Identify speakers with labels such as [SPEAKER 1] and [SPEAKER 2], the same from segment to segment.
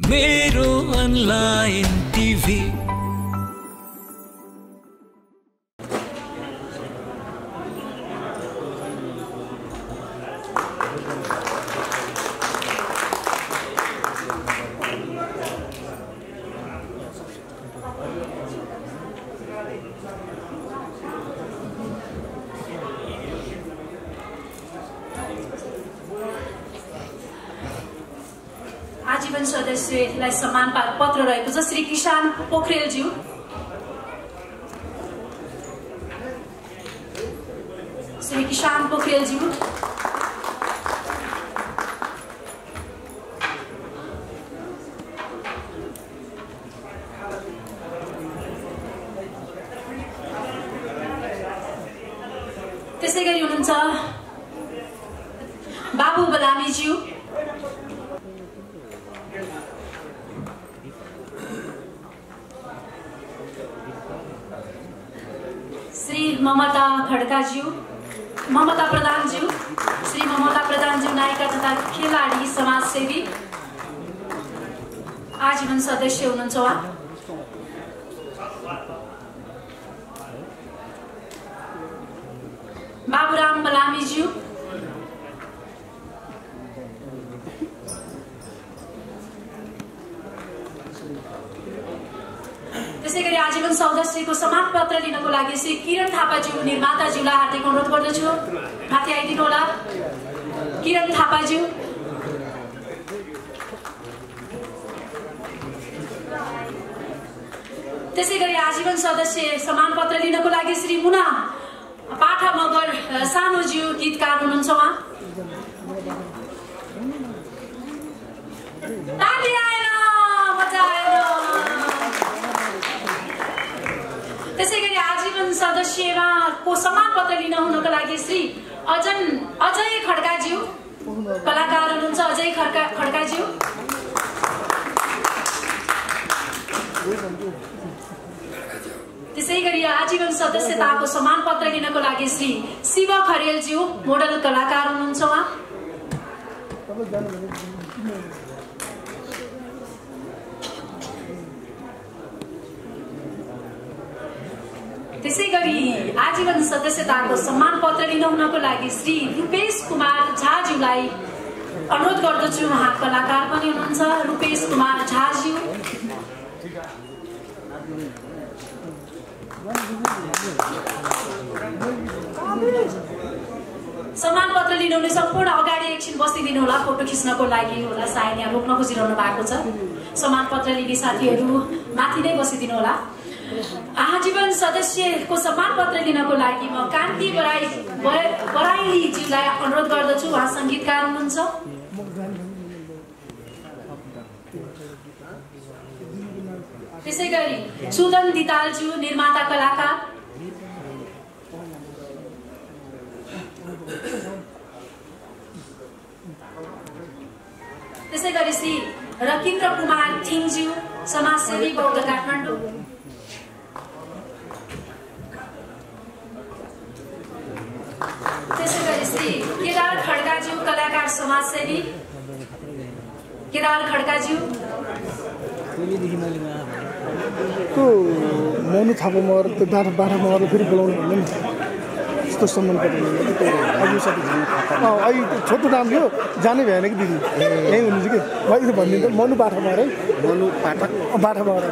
[SPEAKER 1] मेरो online TV
[SPEAKER 2] आजीवन सदस्यलाई सम्मान पत्र रहेको छ। श्री किसान पोखरेलज्यू। श्री किसान पोखरेलज्यू। त्यसै गरी हुनुहुन्छ बाबु बलामीज्यू श्री ममता खड्काज्यू ममता प्रधानज्यू श्री ममता प्रधानज्यू नायिका तथा खेलाडी समाजसेवी। आजीवन सदस्य हुनुहुन्छ उहाँ। बाबुराम बलामीज्यू त्यसै गरी आजीवन सदस्यको समान पत्र लिनको लागि श्री किरण थापाज्यू निर्माताज्यूलाई हार्दिक अनुरोध गर्दछु। माथि आइदिनु होला। किरण थापाज्यू। त्यसै गरी आजीवन सदस्य समान पत्र लिनको लागि श्री मुना पाठा मगर अ, सानोज्यू गीतकार हुनुहुन्छ उहाँ ताली आएन मजा आएन त्यसै गरी आजीवन सदस्यको समान पत्र लिन हुनको लागि श्री अजन अजय खड्काज्यू। कलाकार हुनुहुन्छ अजय खड्का खड्काज्यू। त्यसै गरी आजीवन सदस्यताको समान पत्र लिनको लागि श्री शिव खरेलज्यू मोडल कलाकार हुनुहुन्छ उहाँ। त्यसै गरी आजीवन सदस्यताको सम्मान पत्र लिन लागि श्री रूपेश कुमार झाज्यूलाई अनुरोध गर्दछु। उहाँ कलाकार पनि हुनुहुन्छ। रूपेश कुमार झाज्यू सम्मान पत्र लिनुहुने सम्पूर्ण अगाडि एकछिन बसिदिनु होला फोटो खिच्नको लागि होला। सायद यहाँ रोक्न खोजिरहनु भएको छ। सम्मान पत्र लिने साथीहरू माथि नै बसिदिनु होला आजीवन सदस्यको सम्मान पत्र लिनको लागि म कान्ति बराई बर- बराइलीज्यूलाई अनुरोध गर्दछु। उहाँ सङ्गीतकार हुनुहुन्छ। त्यसै गरी सुदन दितालज्यू निर्माता कलाकार। त्यसै गरी श्री रकिन्द्र कुमार थिङज्यू समाजसेवी बौद्ध काठमाडौँ त्यसै गरी श्री केदार खड्काज्यू कलाकार समाजसेवी केदार खड्काज्यू
[SPEAKER 3] त्यो मनु थापा मगर त्यो बाठा बाठा मगर फेरि बोलाउनु भन्दैन त्यस्तो सम्मान अँ अहिले त्यो छोटो नाम थियो जानै भएन कि दिदी? यहीँ हुनुहुन्छ कि मैले भनिदिनु मनु बाठा मगर है।
[SPEAKER 4] मनु
[SPEAKER 3] बाठा मगर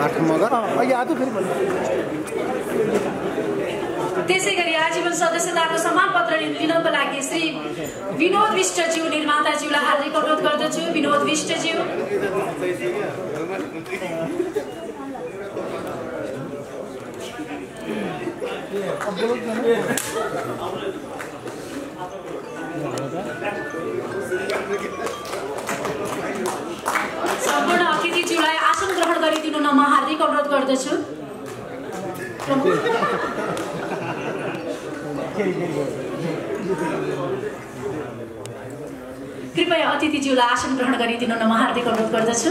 [SPEAKER 4] पाठक मगर
[SPEAKER 3] अँ अहिले आज फेरि भन्नु
[SPEAKER 2] त्यसै गरी आजीवन सदस्यताको सम्मान पत्र लिन- लिनको लागि श्री विनोद विष्टज्यू निर्माताज्यूलाई हार्दिक अनुरोध गर्दछु। विनोद विष्टज्यू। सम्पूर्ण अतिथिज्यूलाई आसन ग्रहण गरिदिनु न म हार्दिक अनुरोध गर्दछु। कृपया अतिथिज्यूलाई आसन ग्रहण गरिदिनु न म हार्दिक अनुरोध गर्दछु।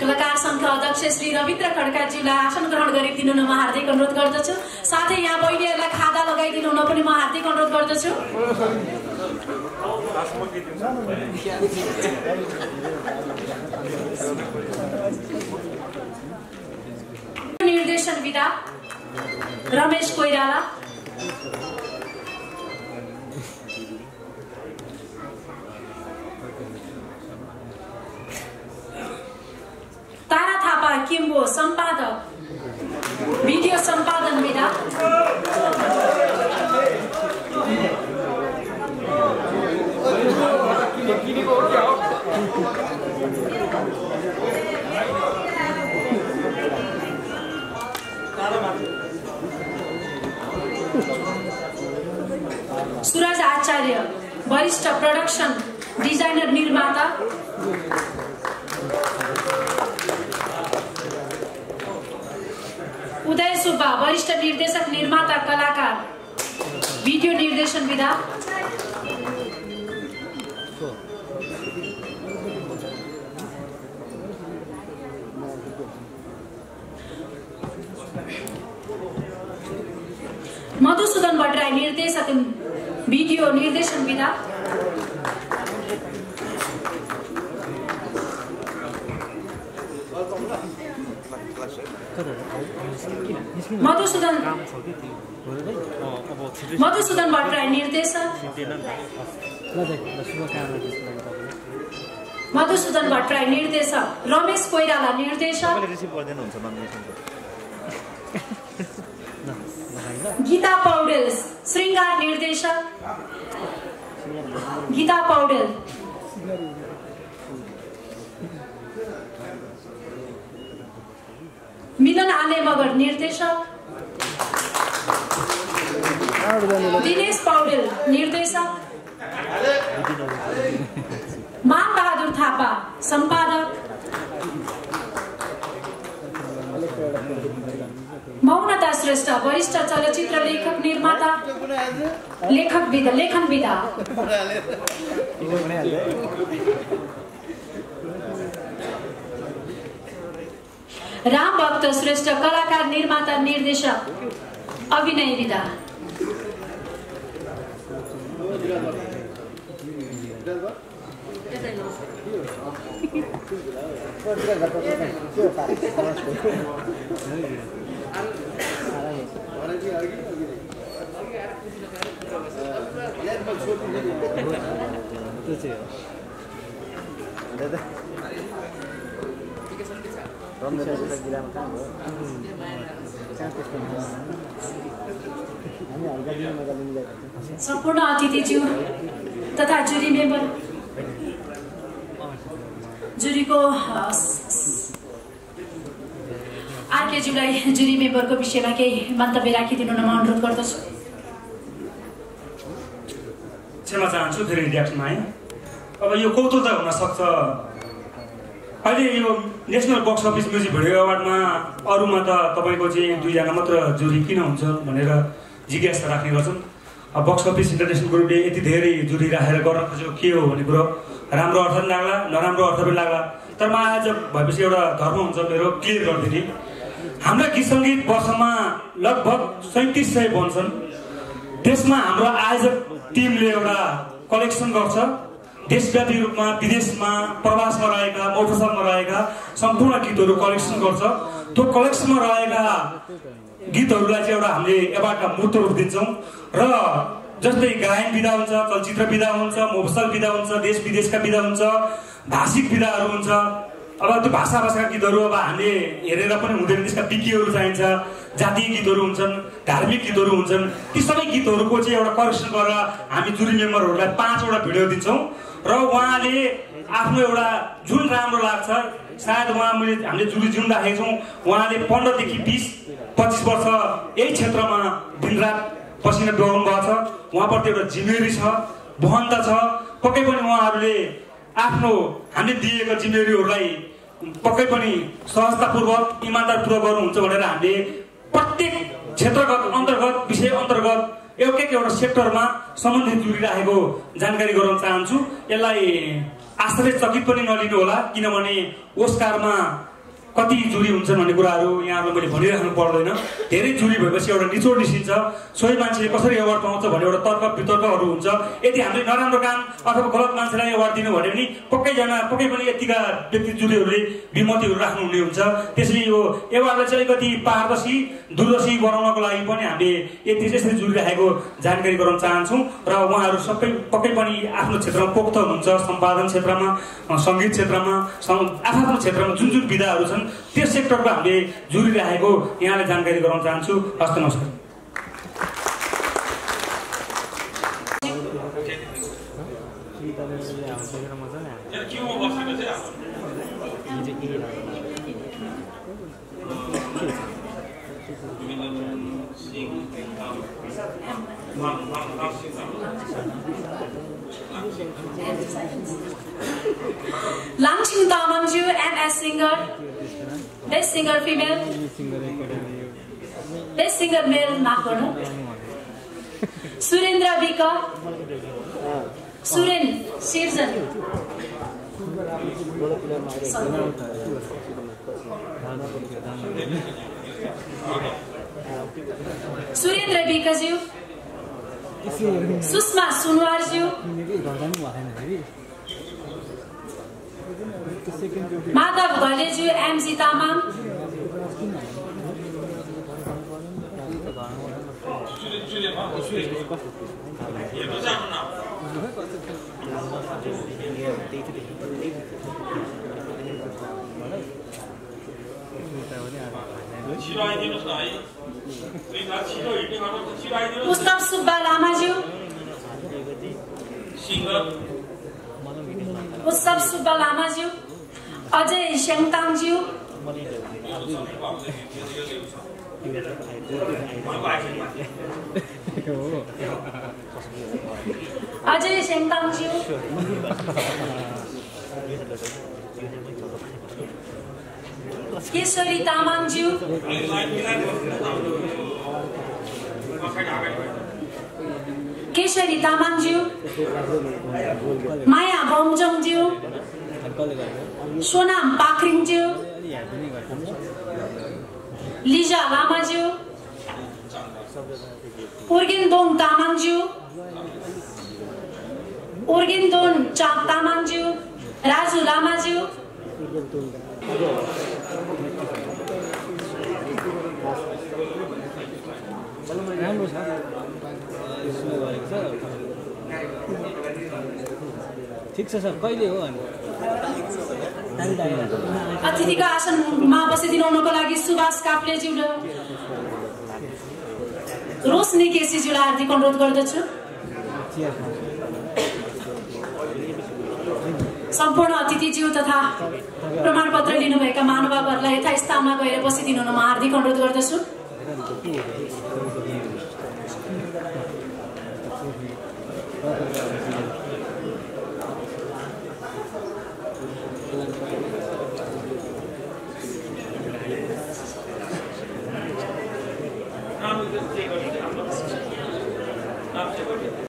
[SPEAKER 2] कलाकार सङ्घका अध्यक्ष श्री रविन्द्र खड्काज्यूलाई आसन ग्रहण गरिदिनु न म हार्दिक अनुरोध गर्दछु। साथै यहाँ बहिनीहरूलाई खादा लगाइदिनु हुन पनि म हार्दिक अनुरोध गर्दछु। निर्देशन विधा रमेश कोइराला। तारा थापा किम्बो सम्पादक। भिडियो सम्पादन वरिष्ठ प्रोडक्सन डिजाइनर निर्माता। उदय सुब्बा वरिष्ठ निर्देशक निर्माता कलाकार। भिडियो निर्देशन विधा। मधुसूदन भट्टराई निर्देशक भिडियो निर्देशन विधा मधुसूदन मधुसूदन भट्टराई निर्देशक मधुसूदन भट्टराई निर्देशक रमेश कोइराला निर्देशक गीता पौडेल श्रृङ्गार निर्देशक गीता पौडेल मिलन आले मगर निर्देशक? दिनेश पौडेल निर्देशक मान बहादुर थापा सम्पादक मौनता श्रेष्ठ, वरिष्ठ चलचित्र लेखक निर्माता? लेखक विधा लेखन विधा राम भक्त श्रेष्ठ कलाकार निर्माता निर्देशक अभिनय विधा सम्पूर्ण अतिथिज्यू तथा जुरी मेम्बर जुरीको आरकेज्यूलाई जुरी मेम्बरको विषयमा केही मन्तव्य राखिदिनु न म अनुरोध गर्दछु
[SPEAKER 5] क्षमा चाहन्छु फेरि रियाक्सनमा है अब यो कौतुक त हुनसक्छ। अहिले यो national box office music video अवार्डमा अरूमा त तपाईँको चाहिँ दुईजना मात्र जुरी किन हुन्छ भनेर जिज्ञासा राख्ने गर्छन्। बक्स अफिस इन्टरनेसनल ग्रुपले यति धेरै जुरी राखेर गर्न खोजेको के हो भन्ने कुरो। राम्रो अर्थ पनि लाग्ला नराम्रो अर्थ पनि लाग्ला। तर म आज भएपछि एउटा धर्म हुन्छ मेरो क्लियर गरिदिने। हाम्रा गीत सङ्गीत वर्षमा लगभग सैँतिस सय बन्छन्। त्यसमा हाम्रो आयोजक टिमले एउटा कलेक्सन गर्छ। देशव्यापी रूपमा विदेशमा प्रवासमा रहेका मोटरसाइकलमा रहेका सम्पूर्ण गीतहरू कलेक्सन गर्छ। त्यो कलेक्सनमा रहेका गीतहरूलाई चाहिँ एउटा हामीले एबारका मूर्त रूप दिन्छौँ। र जस्तै गायन विधा हुन्छ चलचित्र विधा हुन्छ मोफसल विधा हुन्छ देश विदेशका विधा हुन्छ भाषिक विधाहरू हुन्छ। अब त्यो भाषा भाषाका गीतहरू अब हामीले हेरेर पनि हुँदैन त्यसका विकिहरू चाहिन्छ जातीय गीतहरू हुन्छन् धार्मिक गीतहरू हुन्छन्। ती सबै गीतहरूको चाहिँ एउटा करेक्सन गरेर हामी जुरी मेम्बरहरूलाई पाँचवटा भिडियो दिन्छौँ। र उहाँले आफ्नो एउटा जुन राम्रो लाग्छ सायद उहाँ मैले हामीले जुरी जुन राखेको छौँ उहाँले पन्ध्रदेखि बिस पच्चिस वर्ष यही क्षेत्रमा दिनरात पसिना डोगाउनु भएको छ। उहाँप्रति एउटा जिम्मेवारी छ बहन्त छ। पक्कै पनि उहाँहरूले आफ्नो हामीले दिएका जिम्मेवारीहरूलाई पक्कै पनि सहजतापूर्वक इमान्दारपूर्वक गर्नुहुन्छ भनेर हामीले प्रत्येक क्षेत्रगत अन्तर्गत विषय अन्तर्गत एउटा एउटा सेक्टरमा सम्बन्धित जुडिराखेको जानकारी गराउन चाहन्छु। यसलाई आश्चर्यचकित पनि नलिनु होला किनभने ओस्कारमा कति जुरी हुन्छन् भन्ने कुराहरू यहाँहरूलाई मैले भनिराख्नु पर्दैन। धेरै जुरी भएपछि एउटा निचोड निस्किन्छ। सोही मान्छेले कसरी एवार्ड पाउँछ भन्ने एउटा तर्क वितर्कहरू हुन्छ। यदि हामीले नराम्रो काम अथवा गलत मान्छेलाई एवार्ड दिनु भने पनि पक्कैजना पक्कै पनि यतिका व्यक्ति जुरीहरूले विमतिहरू राख्नुहुने हुन्छ। त्यसले यो एवार्डलाई चाहिँ अलिकति पारदर्शी दूरदर्शी बनाउनको लागि पनि हामीले यति यसरी राखेको जानकारी गराउन चाहन्छौँ र उहाँहरू सबै पक्कै पनि आफ्नो क्षेत्रमा पोख्त हुनुहुन्छ। सम्पादन क्षेत्रमा सङ्गीत क्षेत्रमा आफ्नो क्षेत्रमा जुन जुन विधाहरू छन् त्यस सेक्टरको हामीले जुरी राखेको यहाँलाई जानकारी गराउन चाहन्छु। हस्त नमस्कार।
[SPEAKER 2] Langching Tamanju, MS singer. Best singer female. Best singer male माफ सुरेन्द्र विक सुरेन सिर्जन सुरेन्द्र विकज्यू सुषमा सुनवारज्यू माधव घलेज्यू एमजी तामाङ। पुस्तक सुब्बा लामाज्यू। उत्सव सुब्बा लामाज्यू अजय स्याङताङज्यू अजय स्याङताङज्यू केशरी तामाङज्यू केशरी तामाङज्यू माया बमजङज्यू सोनाम पाखरिङज्यू लिजा लामाज्यू उर्गेन्दोङ तामाङज्यू उर्गेन्दोन चाप तामाङज्यू राजु लामाज्यू
[SPEAKER 6] राम्रो छ ठिक छ सर कहिले हो
[SPEAKER 2] अतिथिका आसनमा बसिदिनुको लागि सुभाष काप्लेज्यू र रोशनी केसीज्यूलाई हार्दिक अनुरोध गर्दछु। सम्पूर्ण अतिथिज्यू तथा प्रमाणपत्र लिनुभएका महानुभावहरूलाई यथास्थानमा गएर बसिदिनुमा हार्दिक अनुरोध गर्दछु।